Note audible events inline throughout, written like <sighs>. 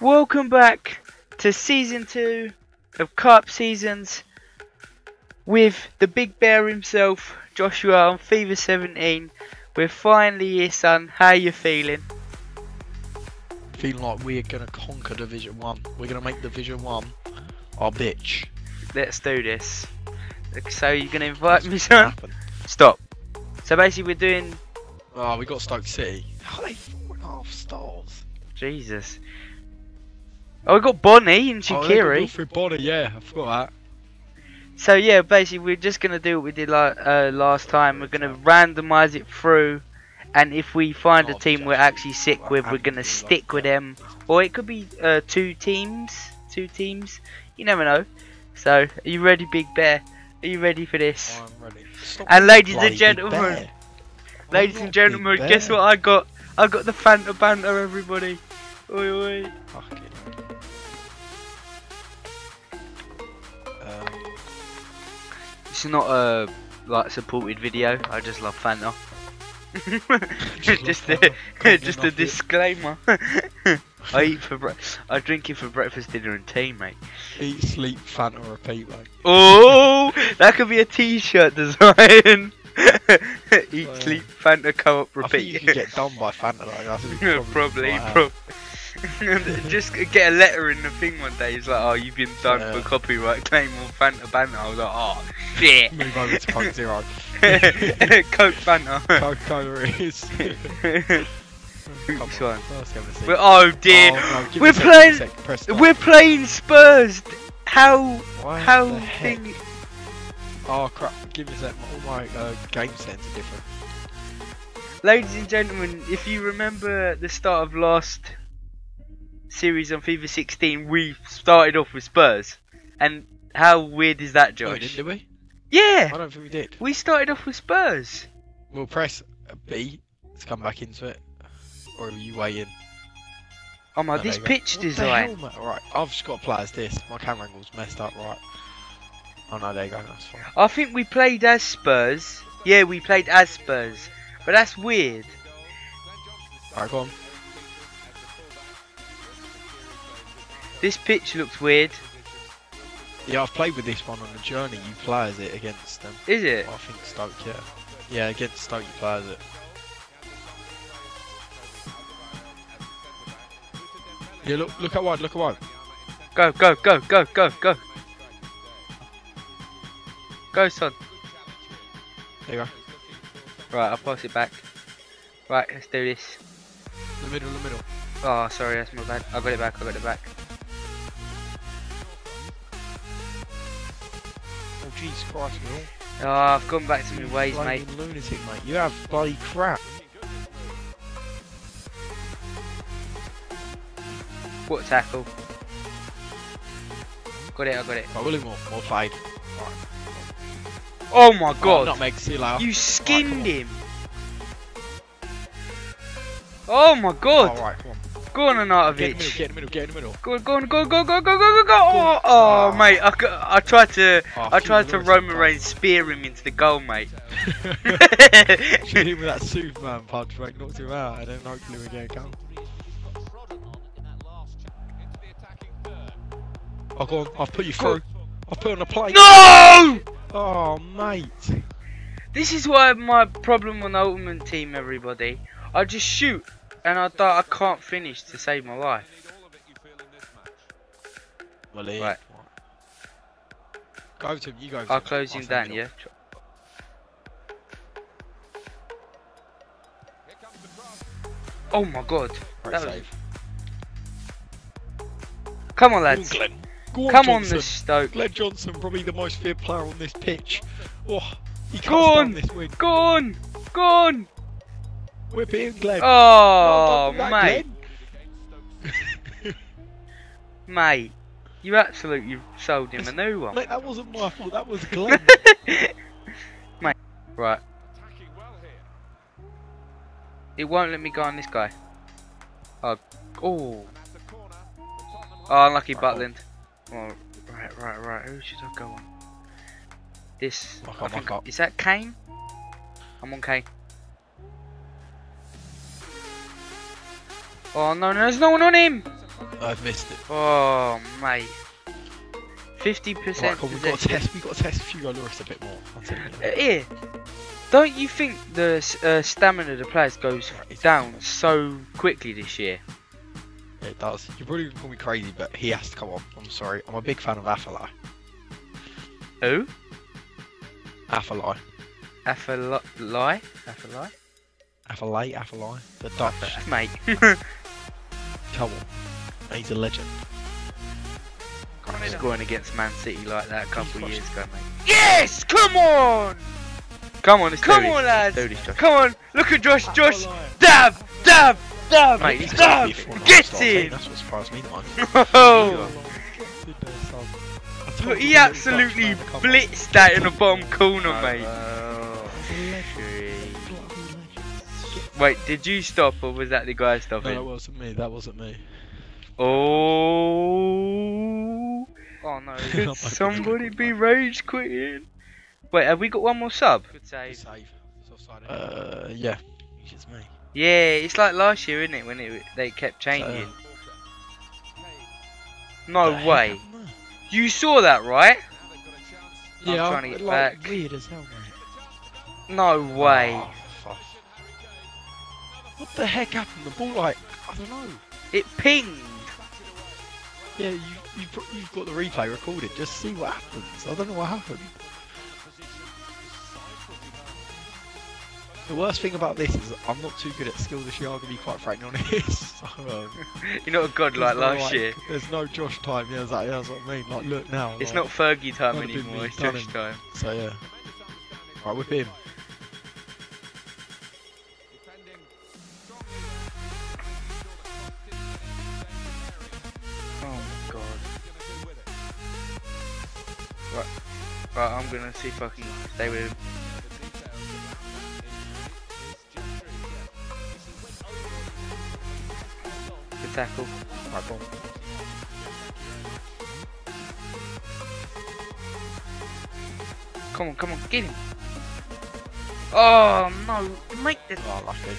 Welcome back to season two of Co-op Seasons with the big bear himself, Joshua on FIFA 17. We're finally here, son. How you feeling? Feeling like we're gonna conquer Division One. We're gonna make Division One our bitch. Let's do this. So you're gonna invite me, son? happened? Stop. So basically, we're doing Oh, we got Stoke City. How they four and a half stars? Jesus. Oh, we got Bony and Shaqiri. Oh, Shaqiri. Wilfried yeah, I forgot that. So yeah, basically we're just gonna do what we did la- uh, last time. We're gonna randomize it through, and if we find a Oh, team we're actually sick with, we're gonna stick with them. Or it could be uh, two teams, two teams. You never know. So, are you ready, Big Bear? Are you ready for this? that. I'm ready. Stop And ladies and gentlemen, Ladies and gentlemen, guess what I got? I got the Fanta Banter, everybody. Oi, oi. Fuck it. It's not a like supported video. I just love Fanta. <laughs> Just just a. <laughs> Just a enough of it. disclaimer. <laughs> I eat for bre- I drink it for breakfast, dinner, and tea, mate. eat, sleep, Fanta, repeat, mate. Oh, that could be a T-shirt design. eat, Oh, sleep, Fanta, co-op, I think you repeat. could get done by Fanta, like, that's probably, probably. <laughs> Just get a letter in the thing one day. It's like, oh, you've been done Yeah. for copyright claim on Fanta Banter. I was like, oh shit. <laughs> Move over to <laughs> Coke Zero. Coke Fanta. Coke Cola is. Which one? Let's go and see. We're, oh dear. Oh, no, We're a sec, give me a playing-. We're playing Spurs. How Why how thing? Oh crap! Give me a sec. All my uh, game settings are different. Ladies and gentlemen, if you remember the start of last series on FIFA 16, we started off with Spurs. And how weird is that, Oh, Josh? did we? Yeah, I don't think we did. we started off with Spurs. We'll press B to come back into it, or are you waiting? Oh my, No, this pitch What design. hell? Right, I've just got to play as this. My camera angle's messed up. Right. Oh no, there you go. That's fine. I think we played as Spurs. Yeah, we played as Spurs. But that's weird. Alright, go on. This pitch looks weird. Yeah, I've played with this one on the journey. You play as it against them. Is it? I think Stoke, yeah. Yeah, against Stoke, you play as it. Yeah, look, look at wide, look at wide. Go, go, go, go, go, go. Go, son. There you go. Right, I'll pass it back. Right, let's do this. The middle, the middle. Oh, sorry, that's my bad. I got it back, I got it back. Oh, Jesus Christ, Will. Oh, I've gone back to my ways, mate. Lunatic, mate. You have bloody crap. What tackle? Got it, I got it. Right, Willie Moore, more played. Oh my Oh, god! nutmeg, see you later. you skinned come on. him! Oh my god! Alright, come on. Go on, Get in the middle, get in the middle, get in the middle. Go go on, go, go, go, go, go, go, go! Oh, oh Ah. mate, I, I tried to, Oh, I tried to Roman. Reigns spear him into the goal, mate. <laughs> <laughs> Shoot him with that Superman punch, mate. Knocked him out, and then hopefully we get a goal. Oh, go on. I've put you through. I've put on a plate. no! Oh, mate. This is why my problem on the Ultimate Team, everybody. I just shoot, and I don't, I can't finish to save my life. Well, here. Right. Go to him, you go I'll close him send down, you yeah? Oh my god. Great That was- Come on, Go on, lads. Glenn. Go on, Come on, Johnson. the Stoke. Glenn Johnson, probably the most feared player on this pitch. Oh, he Go can't on. stand this win. Go on! Go on! Whip it in, Glenn. Oh, No, don't do that, mate. Glenn. <laughs> Mate. You absolutely sold him a new one. Mate, that wasn't my fault. That was <laughs> Glenn. mate. Right. It won't let me go on this guy. Oh. Oh. Oh, unlucky Right, Butland. Oh, right, right, right. Who should I go on? This. Muck I up, think, muck is that Kane? I'm on Kane. Oh no, there's no one on him! I've missed it. Oh, mate. 50% Right, on, we've got to test. We've got to test Hugo Lloris a bit more. I'll tell you. Uh, Here, don't you think the uh, stamina of the players goes It's down fine. so quickly this year? It does. You're probably gonna call me crazy, but he has to come on. I'm sorry. I'm a big fan of Afellay. Who? Afellay. Afellay? Afellay? Afellay. Afellay. The Dutch. Mate. <laughs> <laughs> Come. He's a legend. Scoring against Man City like that a couple He's years ago, mate. Yes! Come on! Come on, let's Come do on, lads. Let's Josh. Come on, look at Josh. Josh, Afellay. dab, dab, dab, Mate, mate, he's got to dab. be a former Get all-star in. That's what surprised me the most. <laughs> Oh, Look, he absolutely blitzed that in the bottom corner, mate. Uh, Wait, did you stop or was that the guy No, stopping? that wasn't me. That wasn't me. Oh. Oh no, <laughs> could somebody be rage quitting? Wait, have we got one more sub? Good save. Save. Uh, yeah. It's me. Yeah, it's like last year, isn't it? When it they kept changing. no The heck way. happened? You saw that, right? I'm Yeah, trying to get like, back. Weird as hell, mate. No way. Oh, fuck. What the heck happened? The ball, like, I don't know. It pinged. Yeah, you, you pro- you've got the replay recorded. Just see what happens. I don't know what happened. The worst thing about this is I'm not too good at skill this year. I'm gonna be quite frank honest. <laughs> so, um, <laughs> You're not a god like no, last year. There's no Josh time. Yeah, that's, that's what I mean. Like, look now. It's like, not Fergie time anymore. It's Josh time. So yeah. Right, with him. Gonna see fucking stay with him. Good tackle. Come on, come on, get him. Oh no, make this. Oh, lucky.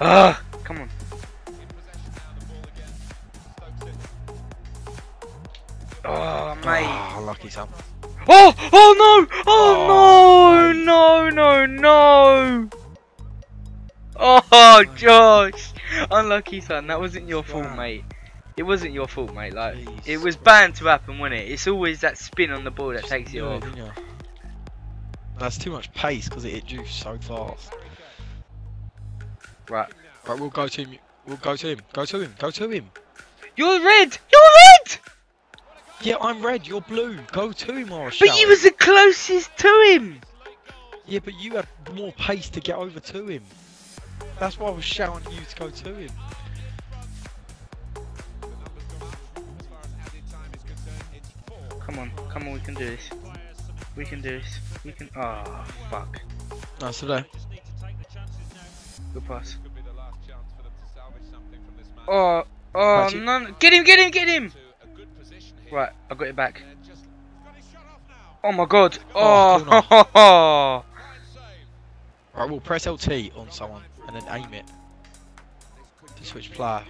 Ah, come on. Oh mate. Ah, lucky son. Oh! Oh no! Oh, oh no! No! No! No! Oh, Josh! Unlucky, son. That wasn't your fault, mate. It wasn't your fault, mate. Like, it was bound to happen, wasn't it? It's always that spin on the ball that takes you it, off. That's too much pace because it hit you so fast. Right. Right, we'll go to him. We'll go to him. Go to him. Go to him. You're red! Yeah, I'm red. You're blue. Go to him, or But you was the closest to him! Yeah, but you had more pace to get over to him. That's why I was shouting at you to go to him. Come on, come on, we can do this. We can do this. We can. Oh, fuck. Nice today. Good pass. Oh, oh, Pass you. no, no. Get him, get him, get him! Right, I got it back. Oh my god. Oh, Oh, <laughs> Right, we'll press LT on someone and then aim it to switch player.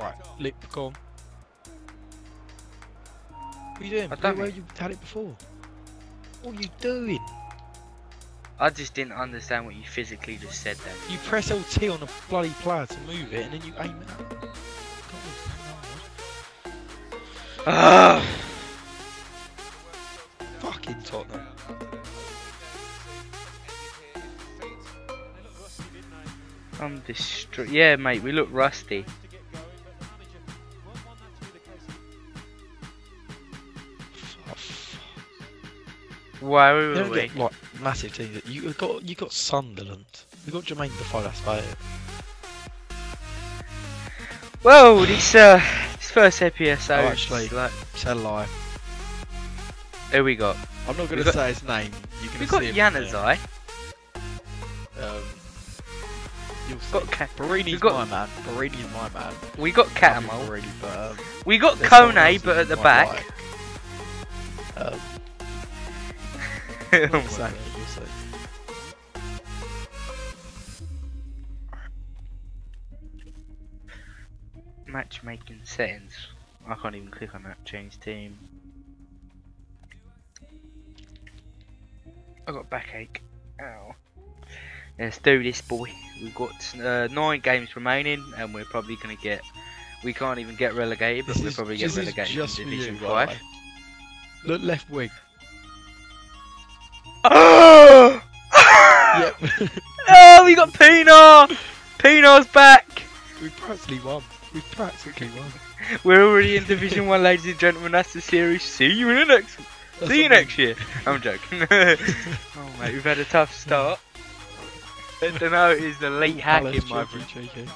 Right, lip, go on. What are you doing? I Where, don't where know. you had it before? What are you doing? I just didn't understand what you physically just said then. You press LT on a bloody player to move it and then you aim it Ah! Fucking Tottenham. I'm distraught. Yeah, mate, we look rusty. Why were we? get like massive teams. You got you got Sunderland. You got Jermaine Defoe. That's about it. Well, this uh, first episode. Oh, actually- like, Tell a lie. who we got? I'm not going to say his name. You can We got Januzaj. Um, you'll see. Got Ka- Borini's we got- my man. Borini's my man. We got Cattermole. Barini, but um, We got Kone, but at the back. like. <laughs> Um, Oh Matchmaking settings. I can't even click on that. Change team. I got backache. Ow. Let's do this, boy. We've got uh, nine games remaining, and we're probably gonna get. We can't even get relegated, but This we'll is- probably get relegated just to Division you, Five. Look left wing. Oh! <gasps> Yep. <laughs> oh, we got Pina! Pina's back! <laughs> We've practically won. We've practically won. We're already in Division 1, ladies and gentlemen. That's the series. See you in the next That's See you next year. <laughs> I'm joking. <laughs> oh, mate, we've had a tough start. I don't know, it's the late hack in my cheeky.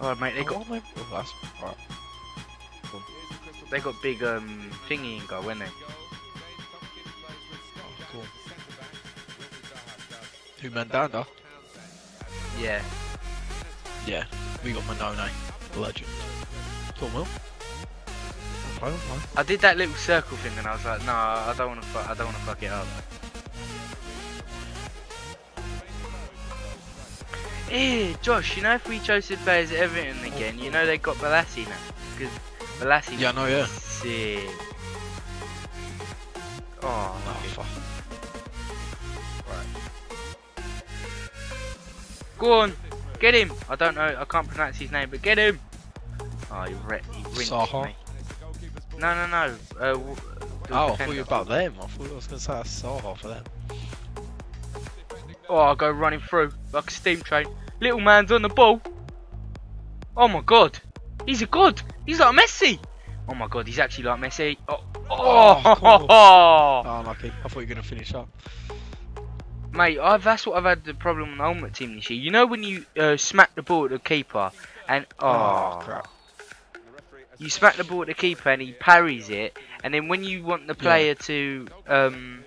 Alright, mate, they got Oh, my- oh, that's alright. they got big um thingy in goal, haven't they? Oh, cool. Who Mandanda? Yeah. Yeah, we got Mannone, legend. Cool, Will. Okay, okay. I did that little circle thing and I was like, no, I don't want to. I don't want to fuck it up. Eh, Josh, you know if we chose to play as Everton again, you know they got Bolasie now because Bolasie. Yeah, I know, yeah. Sick. Oh, Oh, lucky. fuck. Go on, get him. I don't know. I can't pronounce his name, but get him. Oh, he, re- he rinsed Saha? me. No, no, no. Uh, Oh, I thought you were about them. I thought I was going to say that's Saha for them. Oh, I'll go running through like a steam train. Little man's on the ball. Oh my god. He's a god. He's like Messi. Oh my god, he's actually like Messi. Oh, Oh, <laughs> oh, Oh, lucky. I thought you were going to finish up. Mate, I've, that's what I've had the problem on the ultimate team this year. You know when you uh, smack the ball at the keeper and oh, crap. you smack the ball at the keeper and he parries it, and then when you want the player to um,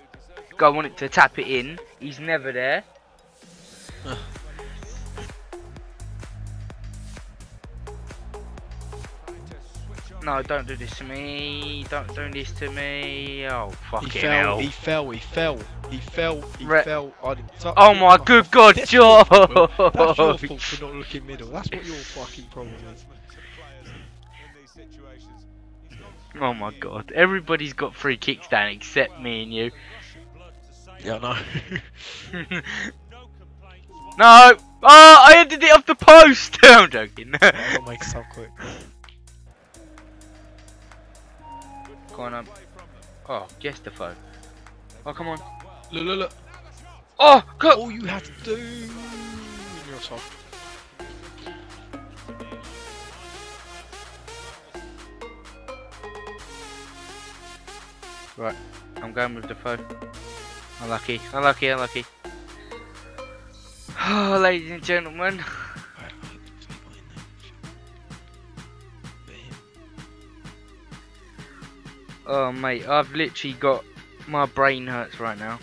go on it to tap it in, he's never there. <sighs> No, don't do this to me. Don't do this to me. Oh, He fell, hell. he fell, he fell, he fell, he Re- fell. I didn't touch Oh him. my good god, That's your fault, That's your fault for not looking middle. That's what your fucking problem is. Oh my god. Everybody's got free kicks down except me and you. Yeah, I know. <laughs> no! Oh, I ended it off the post! <laughs> I'm joking. I'll make it sound quick. Go on, um. Oh, guess the phone. Oh, come on. Look, look, look. Oh, go! All you had to do. You're offside. Right, I'm going with the phone. Unlucky, unlucky, unlucky. <sighs> Oh, ladies and gentlemen. Right, right, it's not in there. But him. Oh, mate, I've literally got. My brain hurts right now.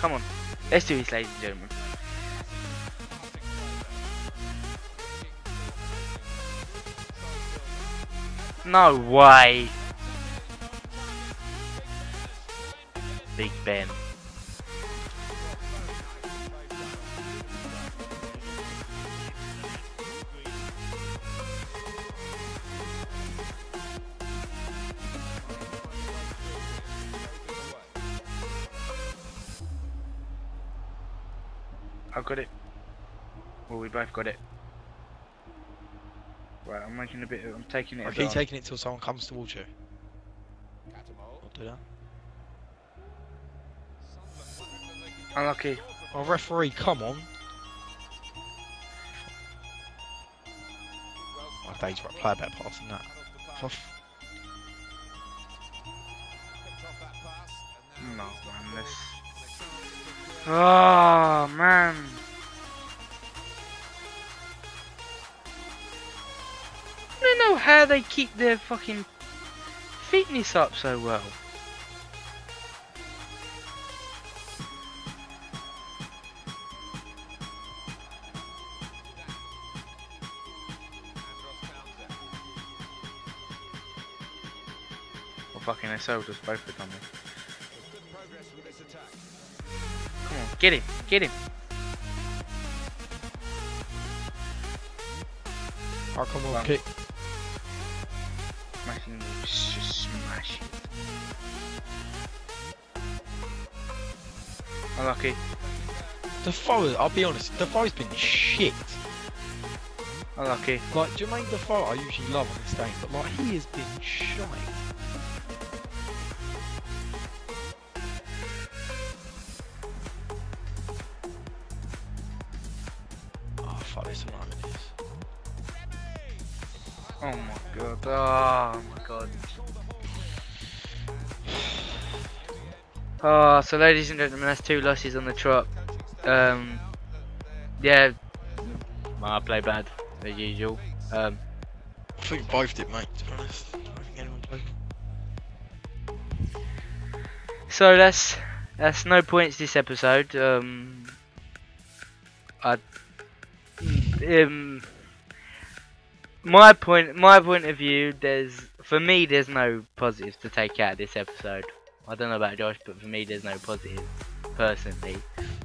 Come on. Let's do this, ladies and gentlemen. No way. Big Ben. I've got it. Well, we both got it. Right, I'm making a bit. Of, I'm taking it. I a keep taking it till someone comes towards you. I'll do that. Unlucky. Oh, referee, come on. My day's right. Play a better pass than that. Fuff. No, man, this. Oh man. I don't know how they keep their fucking fitness up so well. Well, fucking SO just both have done me. Come on, get him, get him. Alright, come on, kick. Smashing, just smash it. Unlucky. Defoe, I'll be honest, Defoe's been shit. Unlucky. Like, Jermaine Defoe, I usually love on this game, but like, he has been shite. Fuck this one, I'm this. Oh my god. Oh my god. Oh, so ladies and gentlemen, that's two losses on the trot. Um, yeah, well, I play bad as usual. Um, I think both did, mate, to be honest. I don't think anyone played. so that's that's no points this episode. Um, I um my point my point of view. There's for me there's no positives to take out of this episode. I don't know about Josh, but for me there's no positives personally.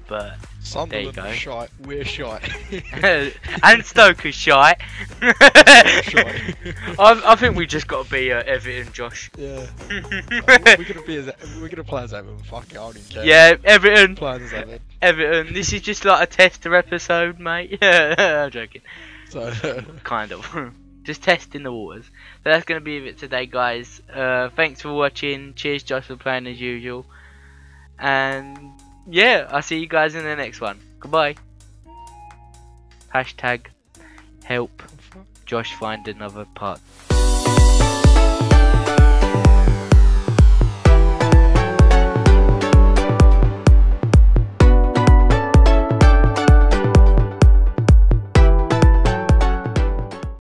But Sunderland go. are shite, we're shite. <laughs> and Stoke is shite. shite. I, I think we just got to be uh, Everton, Josh. yeah. we're gonna be as we're gonna play as Everton. Fuck it, I don't care. yeah, Everton. Play as Everton. Everton. This is just like a tester episode, mate. Yeah, <laughs> I'm joking. So <laughs> Kind of. just testing the waters. But that's going to be it today, guys. Uh, thanks for watching. Cheers, Josh, for playing as usual. And yeah, I'll see you guys in the next one. Goodbye. Hashtag help Josh find another part.